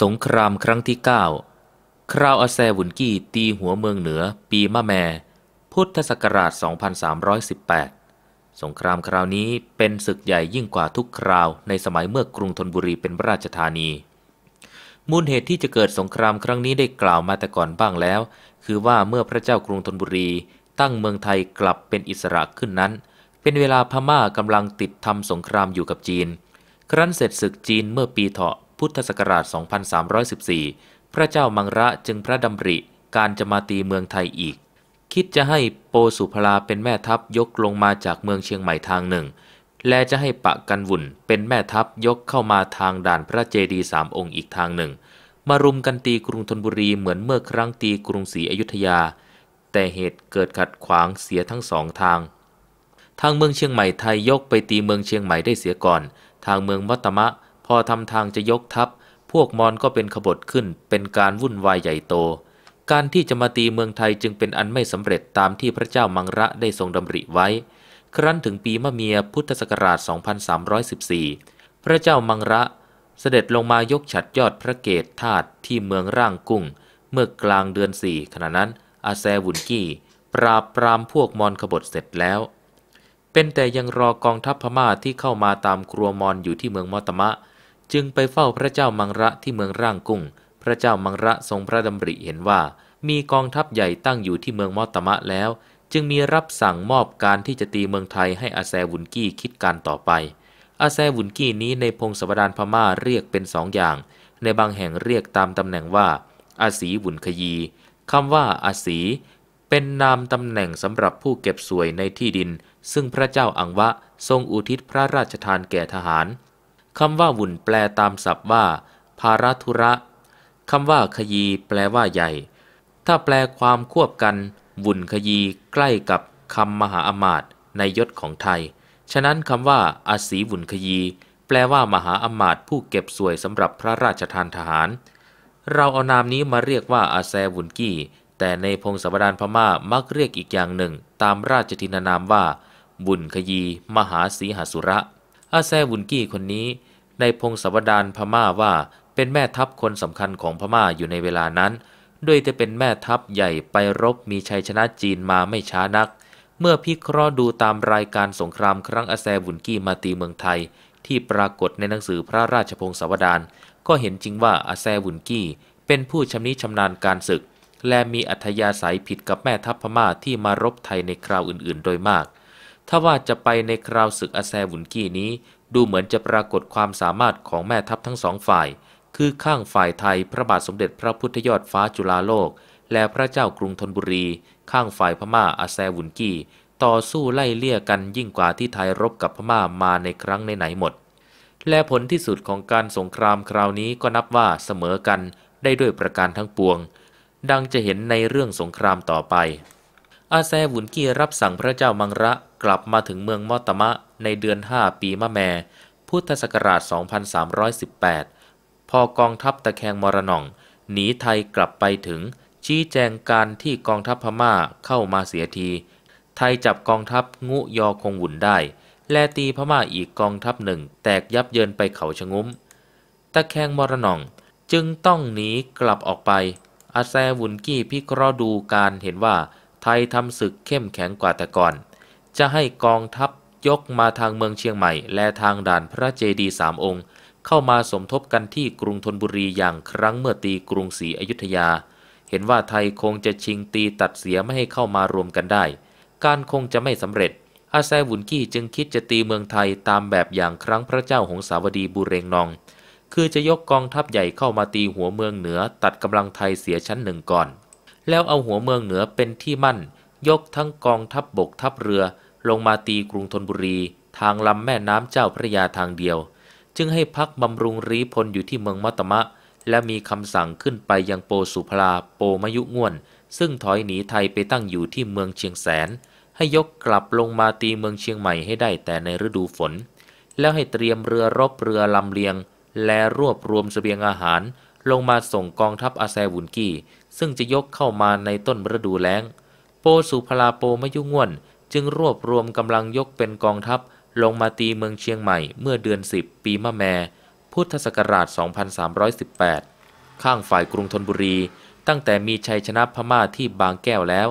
สงครามครั้งที่ 9 คราวอาแซวุนกี้ตีหัวเมืองเหนือ ปีมะแม พุทธศักราช 2318 สงครามคราวนี้เป็นศึกใหญ่ยิ่งกว่าทุกคราวในสมัยเมื่อกรุงธนบุรีเป็นราชธานี มูลเหตุที่จะเกิดสงครามครั้งนี้ได้กล่าวมาแต่ก่อนบ้างแล้ว คือว่าเมื่อพระเจ้ากรุงธนบุรี ตั้งเมืองไทยกลับเป็นอิสระขึ้นนั้น เป็นเวลาพม่ากำลังติดทำสงครามอยู่กับจีน ครั้นเสร็จศึกจีนเมื่อปีเถาะ พุทธศักราช 2314 พระเจ้ามังระจึงพระดำริการจะมาตีเมืองไทยอีก คิดจะให้โปสุพลาเป็นแม่ทัพยกลงมาจากเมืองเชียงใหม่ทางหนึ่ง และจะให้ปะกันวุ่นเป็นแม่ทัพยกเข้ามาทางด่านพระเจดีย์สามองค์อีกทางหนึ่ง มารุมกันตีกรุงธนบุรีเหมือนเมื่อครั้งตีกรุงศรีอยุธยา แต่เหตุเกิดขัดขวางเสียทั้งสองทาง ทางเมืองเชียงใหม่ไทยยกไปตีเมืองเชียงใหม่ได้เสียก่อน ทางเมืองมัตตมะ อทำทางจะยกทัพ พวกมอญก็เป็นขบฏขึ้น เป็นการวุ่นวายใหญ่โต การที่จะมาตีเมืองไทยจึงเป็นอันไม่สำเร็จตามที่พระเจ้ามังระได้ทรงดำริไว้ ครั้นถึงปีมะเมียพุทธศักราช 2314 พระเจ้ามังระเสด็จลงมายกฉัดยอดพระเกศธาตุที่เมืองร่างกุ้ง เมื่อกลางเดือนสี่ขณะนั้น อาแซวุนกี้ ปราบปรามพวกมอญขบฏเสร็จแล้ว เป็นแต่ยังรอกองทัพพม่าที่เข้ามาตามครัวมอญอยู่ที่เมืองมอตมะ จึงไปเฝ้าพระเจ้ามังระที่เมืองร่างกุ้ง พระเจ้ามังระทรงพระดำริเห็นว่า มีกองทัพใหญ่ตั้งอยู่ที่เมืองมอตมะแล้ว จึงมีรับสั่งมอบการที่จะตีเมืองไทยให้อาแซวุนกี้คิดการต่อไป อาแซวุนกี้นี้ในพงศาวดารพม่าเรียกเป็นสองอย่าง ในบางแห่งเรียกตามตำแหน่งว่า อาศีวุนขยีคำว่าอาศีเป็นนามตำแหน่งสำหรับผู้เก็บสวยในที่ดิน ซึ่งพระเจ้าอังวะทรงอุทิศพระราชทานแก่ทหาร คำว่าวุ่นแปลตามศัพท์ว่าภารัธุระคำว่าขยีแปลว่าใหญ่ ถ้าแปลความควบกันวุ่นขยีใกล้กับคำมหาอมาตย์ในยศของไทย ฉะนั้นคำว่าอาศีวุ่นขยี แปลว่ามหาอมาตย์ผู้เก็บสวยสำหรับพระราชทานทหาร เราเอานามนี้มาเรียกว่าอาแซวุ่นกี้ แต่ในพงศาวดารพม่ามักเรียกอีกอย่างหนึ่ง ตามราชทินานามว่า บุญขยี มหาสีหสุระ อาแซวุนกี้คนนี้ ในพงศาวดารพม่าว่าเป็นแม่ทัพคนสำคัญของพม่าอยู่ในเวลานั้น ด้วยจะเป็นแม่ทัพใหญ่ไปรบมีชัยชนะจีนมาไม่ช้านัก เมื่อพิเคราะห์ดูตามรายการสงครามครั้งอาแซวุนกี้มาตีเมืองไทย ที่ปรากฏในหนังสือพระราชพงศาวดารก็เห็นจริงว่าอาแซวุนกี้เป็นผู้ชำนิชำนาญการศึก และมีอัธยาศัยผิดกับแม่ทัพพม่าที่มารบไทยในคราวอื่นๆ โดยมาก ถ้าว่าจะไปในคราวศึกอาแซวุนกี้นี้ ดูเหมือนจะปรากฏความสามารถของแม่ทัพทั้งสองฝ่าย คือข้างฝ่ายไทยพระบาทสมเด็จพระพุทธยอดฟ้าจุฬาโลก และพระเจ้ากรุงธนบุรี ข้างฝ่ายพม่าอาแซวุนกี้ ต่อสู้ไล่เลี่ยกันยิ่งกว่าที่ไทยรบกับพม่ามาในครั้งไหนหมด และผลที่สุดของการสงครามคราวนี้ก็นับว่าเสมอกันได้ด้วยประการทั้งปวง ดังจะเห็นในเรื่องสงครามต่อไป อาแซวุนกี้รับสั่งพระเจ้ามังระกลับมาถึงเมืองมอตมะในเดือน 5 ปีมะแม พุทธศักราช 2318 พอกองทัพตะแคงมรนองหนีไทยกลับไปถึง ชี้แจงการที่กองทัพพม่าเข้ามาเสียที ไทยจับกองทัพงุยอคงหุ่นได้ และตีพม่าอีกกองทัพหนึ่ง แตกยับเยินไปเขาชะงุ้ม ตะแคงมรนองจึงต้องหนีกลับออกไป อาแซวุนกี้พิเคราะห์ดูการเห็นว่า ไทยทำศึกเข้มแข็งกว่าแต่ก่อน จะให้กองทัพยกมาทางเมืองเชียงใหม่ และทางด่านพระเจดีย์สามองค์ เข้ามาสมทบกันที่กรุงธนบุรีอย่างครั้งเมื่อตีกรุงศรีอยุธยา เห็นว่าไทยคงจะชิงตีตัดเสียไม่ให้เข้ามารวมกันได้ การคงจะไม่สำเร็จ อาแซวุนกี้จึงคิดจะตีเมืองไทยตามแบบอย่างครั้งพระเจ้าหงสาวดีบุเรงนอง คือจะยกกองทัพใหญ่เข้ามาตีหัวเมืองเหนือตัดกำลังไทยเสียชั้นหนึ่งก่อน แล้วเอาหัวเมืองเหนือเป็นที่มั่น ยกทั้งกองทัพบบกทัพเรือ ลงมาตีกรุงธนบุรี ทางลำแม่น้ำเจ้าพระยาทางเดียว จึงให้พักบำรุงรีพลอยู่ที่เมืองมัตมะ และมีคำสั่งขึ้นไปยังโปสุพลาโปมยุง่วน ซึ่งถอยหนีไทยไปตั้งอยู่ที่เมืองเชียงแสน ให้ยกกลับลงมาตีเมืองเชียงใหม่ให้ได้แต่ในฤดูฝน แล้วให้เตรียมเรือรบเรือลำเลียง และรวบรวมสเสบียงอาหาร ลงมาส่งกองทัพอาแซวุนกี้ ซึ่งจะยกเข้ามาในต้นฤดูแล้ง โปสุพลาโปมยุง่วน จึงรวบรวมกำลังยกเป็นกองทัพ ลงมาตีเมืองเชียงใหม่เมื่อเดือน 10 ปีมะแม พุทธศักราช 2318 ข้างฝ่ายกรุงธนบุรี ตั้งแต่มีชัยชนะพม่าที่บางแก้วแล้ว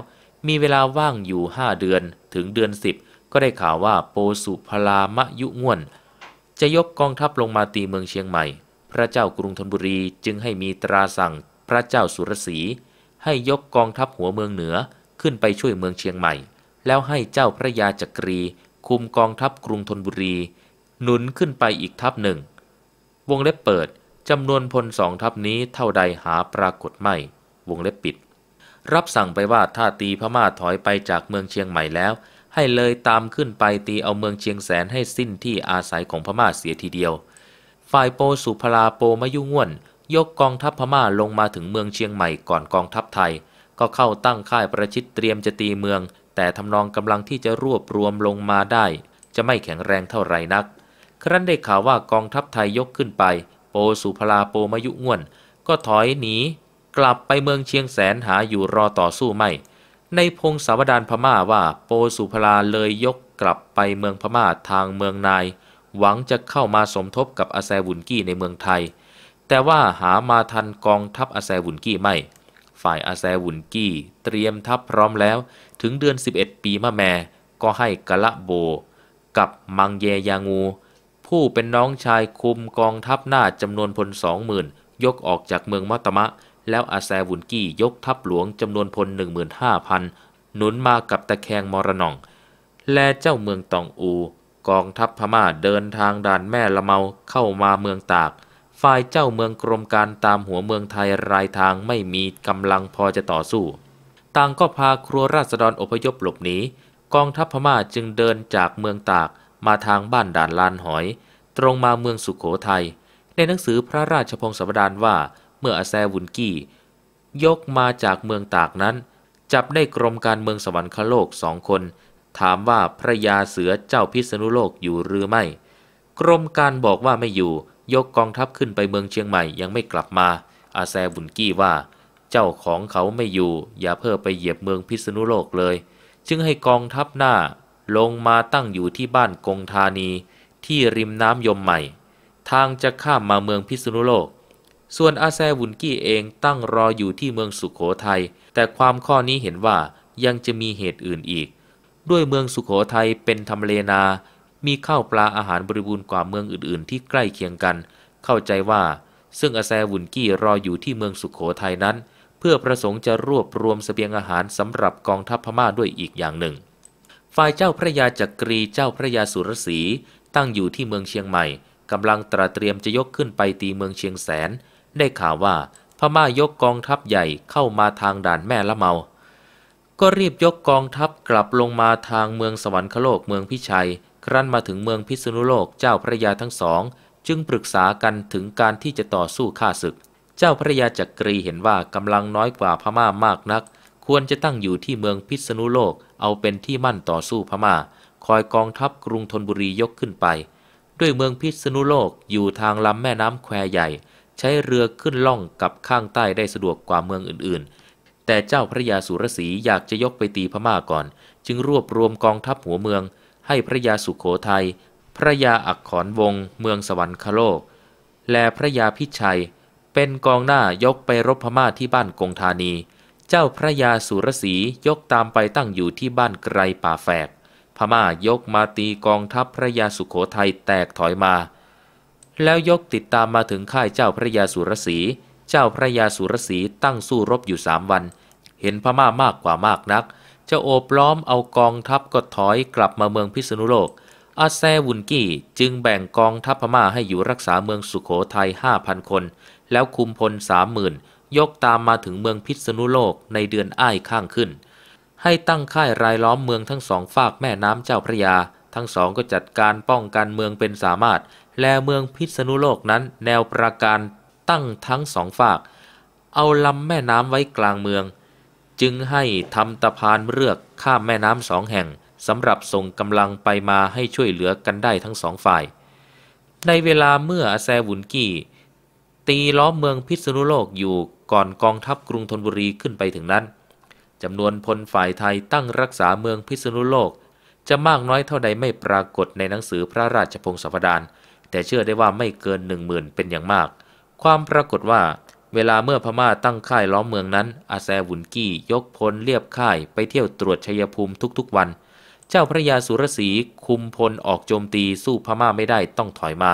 มีเวลาว่างอยู่ห้าเดือนถึงเดือนสิบก็ได้ข่าวว่าโปสุพลามะยุง่วน จะยกกองทัพลงมาตีเมืองเชียงใหม่ พระเจ้ากรุงธนบุรีจึงให้มีตราสั่ง ระเจ้าสุรศรีให้ยกกองทัพหัวเมืองเหนือขึ้นไปช่วยเมืองเชียงใหม่ แล้วให้เจ้าพระยาจักรี คุมกองทัพกรุงธนบุรี หนุนขึ้นไปอีกทัพหนึ่ง วงเล็บเปิดจำนวนพลสองทัพนี้เท่าใดหาปรากฏไม่ วงเล็บปิด รับสั่งไปว่าถ้าตีพม่าถอยไปจากเมืองเชียงใหม่แล้ว ให้เลยตามขึ้นไปตีเอาเมืองเชียงแสนให้สิ้นที่อาศัยของพม่าเสียทีเดียว ฝ่ายโปสุพลาโปมยุง่วน ยกกองทัพพม่าลงมาถึงเมืองเชียงใหม่ก่อนกองทัพไทย ก็เข้าตั้งค่ายประชิดเตรียมจะตีเมือง แต่ทำนองกำลังที่จะรวบรวมลงมาได้ จะไม่แข็งแรงเท่าไรนัก ครั้นได้ข่าวว่ากองทัพไทยยกขึ้นไป โปสุพลาโปมยุง่วน ก็ถอยหนีกลับไปเมืองเชียงแสนหาอยู่รอต่อสู้ไม่ ในพงศาวดารพม่าว่าโปสุพลาเลยยกกลับไปเมืองพม่าทางเมืองนาย หวังจะเข้ามาสมทบกับอาแซวุนกี้ในเมืองไทย แต่ว่าหามาทันกองทัพอาแซวุนกี้ไม่ ฝ่ายอาแซวุนกี้เตรียมทัพพร้อมแล้ว ถึงเดือน 11 ปีมะแมก็ให้กะละโบ กับมังเยยางู ผู้เป็นน้องชายคุมกองทัพหน้าจำนวนพลสองหมื่นยกออกจากเมืองมัตตมะ แล้วอาแซวุนกี้ยกทัพหลวงจำนวนพล 15,000 หนุนมากับตะแคงมรนอง และเจ้าเมืองตองอู กองทัพพม่าเดินทางด่านแม่ละเมาเข้ามาเมืองตาก ฝ่ายเจ้าเมืองกรมการตามหัวเมืองไทยรายทางไม่มีกำลังพอจะต่อสู้ ต่างก็พาครัวราษฎรอพยพหลบหนีกองทัพพม่าจึงเดินจากเมืองตากมาทางบ้านด่านลานหอย ตรงมาเมืองสุขโขทัยในหนังสือพระราชพงศาวดารว่าเมื่ออาแซวุนกี้ ยกมาจากเมืองตากนั้น จับได้กรมการเมืองสวรรคโลกสองคน ถามว่าพระยาเสือเจ้าพิษณุโลกอยู่หรือไม่ กรมการบอกว่าไม่อยู่ ยกกองทัพขึ้นไปเมืองเชียงใหม่ยังไม่กลับมา อาแซบุนกี้ว่า เจ้าของเขาไม่อยู่ อย่าเพิ่อไปเหยียบเมืองพิษณุโลกเลย จึงให้กองทัพหน้า ลงมาตั้งอยู่ที่บ้านกงธานี ที่ริมน้ำยมใหม่ ทางจะข้ามมาเมืองพิษณุโลก ส่วนอาแซวุนกี้เองตั้งรออยู่ที่เมืองสุขโขทัยแต่ความข้อนี้เห็นว่ายังจะมีเหตุอื่นอีก ด้วยเมืองสุขโขทัยเป็นทำเลนา มีข้าวปลาอาหารบริบูรณ์กว่าเมืองอื่น ๆ ที่ใกล้เคียงกัน เข้าใจว่าซึ่งอาแซวุนกี้รออยู่ที่เมืองสุขโขทัยนั้น เพื่อประสงค์จะรวบรวมเสบียงอาหารสำหรับกองทัพพม่าด้วยอีกอย่างหนึ่ง ฝ่ายเจ้าพระยาจักรีเจ้าพระยาสุรศรีตั้งอยู่ที่เมืองเชียงใหม่กำลังตระเตรียมจะยกขึ้นไปตีเมืองเชียงแสน ได้ข่าวว่าพม่ายกกองทัพใหญ่เข้ามาทางด่านแม่ละเมา ก็รีบยกกองทัพกลับลงมาทางเมืองสวรรคโลกเมืองพิชัย ครั้นมาถึงเมืองพิษณุโลกเจ้าพระยาทั้งสอง จึงปรึกษากันถึงการที่จะต่อสู้ฆ่าศึก เจ้าพระยาจักรีเห็นว่ากำลังน้อยกว่าพม่ามากนัก ควรจะตั้งอยู่ที่เมืองพิษณุโลกเอาเป็นที่มั่นต่อสู้พม่า คอยกองทัพกรุงธนบุรียกขึ้นไป ด้วยเมืองพิษณุโลกอยู่ทางลำแม่น้ำแควใหญ่ ใช้เรือขึ้นล่องกับข้างใต้ได้สะดวกกว่าเมืองอื่นๆ แต่เจ้าพระยาสุรศรีอยากจะยกไปตีพม่าก่อน จึงรวบรวมกองทัพหัวเมือง ให้พระยาสุขโขทัย พระยาอักขรวงเมืองสวรรคโลก และพระยาพิชัย เป็นกองหน้ายกไปรบพม่าที่บ้านกงธานี เจ้าพระยาสุรศรียกตามไปตั้งอยู่ที่บ้านไกรป่าแฝก พม่ายกมาตีกองทัพพระยาสุขโขทัยแตกถอยมา แล้วยกติดตามมาถึงค่ายเจ้าพระยาสุรศรีเจ้าพระยาสุรศรีตั้งสู้รบอยู่สามวัน เห็นพม่ามากกว่ามากนัก จะโอบล้อมเอากองทัพก็ถอยกลับมาเมืองพิษณุโลก อาแซวุนกี้จึงแบ่งกองทัพพม่าให้อยู่รักษาเมืองสุขโขทัยห้าพันคน แล้วคุมพลสามหมื่นยกตามมาถึงเมืองพิษณุโลกในเดือนอ้ายข้างขึ้น ให้ตั้งค่ายรายล้อมเมืองทั้งสองฝากแม่น้ำเจ้าพระยา ทั้งสองก็จัดการป้องกันเมืองเป็นสามารถ และเมืองพิษณุโลกนั้นแนวประการตั้งทั้งสองฝาก เอาลำแม่น้ำไว้กลางเมือง จึงให้ทำตะพานเรือกข้ามแม่น้ำสองแห่งสำหรับส่งกำลังไปมาให้ช่วยเหลือกันได้ทั้งสองฝ่าย ในเวลาเมื่ออาแซวุนกี้ ตีล้อมเมืองพิษณุโลกอยู่ก่อนกองทัพกรุงธนบุรีขึ้นไปถึงนั้นจำนวนพลฝ่ายไทยตั้งรักษาเมืองพิษณุโลก จะมากน้อยเท่าใดไม่ปรากฏในหนังสือพระราชพงศาวดารแต่เชื่อได้ว่าไม่เกินหนึ่งหมื่นเป็นอย่างมาก ความปรากฏว่า เวลาเมื่อพม่าตั้งค่ายล้อมเมืองนั้น อาแซวุนกี้ยกพลเรียบค่ายไปเที่ยวตรวจชัยภูมิทุกๆวัน เจ้าพระยาสุรศรีคุมพลออกโจมตีสู้พม่าไม่ได้ต้องถอยมา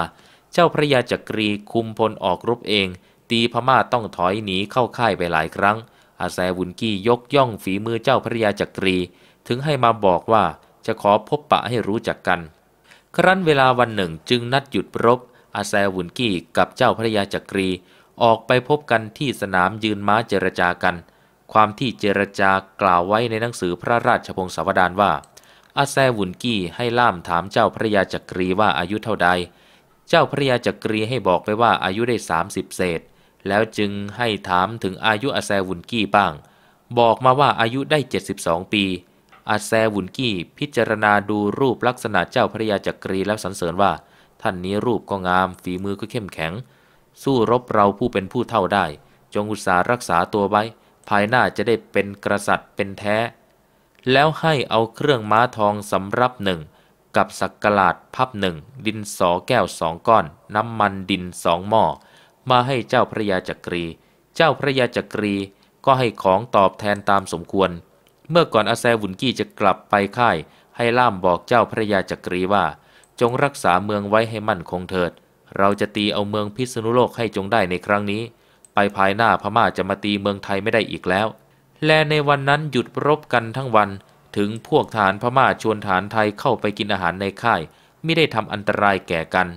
เจ้าพระยาจักรีคุมพลออกรบเอง ตีพม่าต้องถอยหนีเข้าค่ายไปหลายครั้ง อาแซวุนกี้ยกย่องฝีมือเจ้าพระยาจักรี ถึงให้มาบอกว่าจะขอพบปะให้รู้จักกัน ครั้นเวลาวันหนึ่งจึงนัดหยุดรบอาแซวุนกี้กับเจ้าพระยาจักรี ออกไปพบกันที่สนามยืนม้าเจรจากัน ความที่เจรจากล่าวไว้ในหนังสือพระราชพงศาวดารว่า อาแซวุนกี้ให้ล่ามถามเจ้าพระยาจักรีว่าอายุเท่าใด เจ้าพระยาจักรีให้บอกไปว่าอายุได้ 30 เศษ แล้วจึงให้ถามถึงอายุอาแซวุนกี้บ้าง บอกมาว่าอายุได้ 72 ปีอาแซวุนกี้พิจารณาดูรูปลักษณะเจ้าพระยาจักรีแล้วสรรเสริญว่า ท่านนี้รูปก็งามฝีมือก็เข้มแข็ง สู้รบเราผู้เป็นผู้เท่าได้ จงอุตสาห์รักษาตัวไว้ ภายหน้าจะได้เป็นกษัตริย์เป็นแท้ แล้วให้เอาเครื่องม้าทองสำรับหนึ่งกับสักกลาดพับหนึ่งดินสอแก้วสองก้อน น้ำมันดินสองหม้อมาให้เจ้าพระยาจักรี เจ้าพระยาจักรีก็ให้ของตอบแทนตามสมควร เมื่อก่อนอาแซวุนกี้จะกลับไปค่าย ให้ล่ามบอกเจ้าพระยาจักรีว่า จงรักษาเมืองไว้ให้มั่นคงเถิด เราจะตีเอาเมืองพิษณุโลกให้จงได้ในครั้งนี้ ไปภายหน้าพม่าจะมาตีเมืองไทยไม่ได้อีกแล้ว และในวันนั้นหยุดรบกันทั้งวัน ถึงพวกฐานพม่าชวนฐานไทยเข้าไปกินอาหารในค่ายไม่ได้ทำอันตรายแก่กัน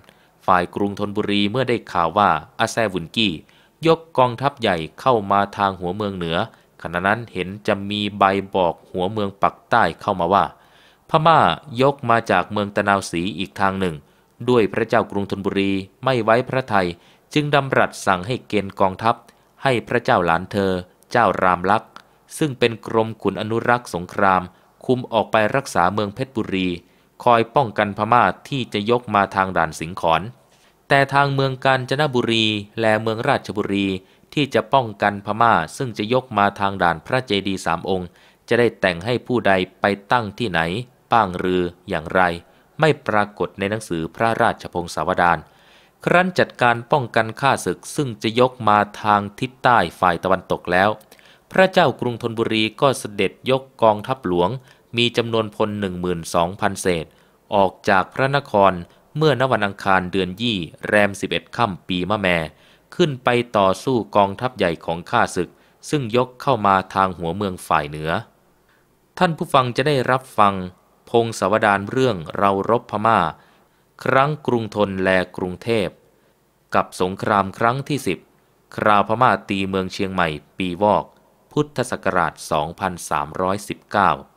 ฝ่ายกรุงธนบุรีเมื่อได้ข่าวว่าอาแซวุนกี้ยกกองทัพใหญ่เข้ามาทางหัวเมืองเหนือ ขณะนั้นเห็นจะมีใบบอกหัวเมืองปักใต้เข้ามาว่า พม่ายกมาจากเมืองตะนาวศรีอีกทางหนึ่ง ด้วยพระเจ้ากรุงธนบุรีไม่ไว้พระไทยจึงดำรัสสั่งให้เกณฑ์กองทัพ ให้พระเจ้าหลานเธอ เจ้ารามลักษ์ซึ่งเป็นกรมขุนอนุรักษ์สงคราม คุมออกไปรักษาเมืองเพชรบุรี คอยป้องกันพม่าที่จะยกมาทางด่านสิงขอน แต่ทางเมืองกาญจนบุรี และเมืองราชบุรีที่จะป้องกันพม่าซึ่งจะยกมาทางด่านพระเจดีย์สามองค์ จะได้แต่งให้ผู้ใดไปตั้งที่ไหนป้างรืออย่างไร ไม่ปรากฏในหนังสือพระราชพงศาวดารครั้นจัดการป้องกันข้าศึกซึ่งจะยกมาทางทิศใต้ฝ่ายตะวันตกแล้ว พระเจ้ากรุงธนบุรีก็เสด็จยกกองทัพหลวง มีจำนวนพล 12,000 เศษ ออกจากพระนครเมื่อนวันอังคารเดือนยี่แรม 11 ค่ำปีมะแม่ ขึ้นไปต่อสู้กองทัพใหญ่ของข้าศึก ซึ่งยกเข้ามาทางหัวเมืองฝ่ายเหนือ ท่านผู้ฟังจะได้รับฟัง พงศาวดารเรื่องเรารบพม่า ครั้งกรุงทนแลกรุงเทพ กับสงครามครั้งที่10คราวพม่าตีเมืองเชียงใหม่ปีวอก พุทธศักราช 2319